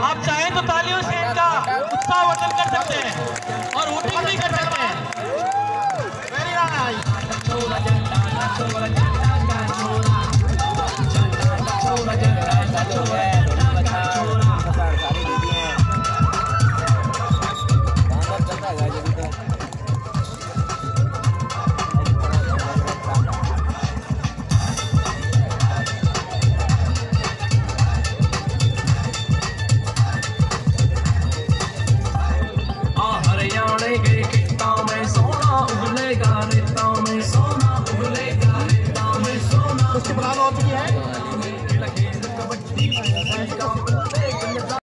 आप चाहें तो तालियों से इनका उत्साह वर्धन कर सकते हैं और वोटिंग भी कर सकते हैं वेरी नाइस भूलेगा रेताओं में सोना भूलेगा रेताओं में सोना उसकी बुलाव हो चुकी है?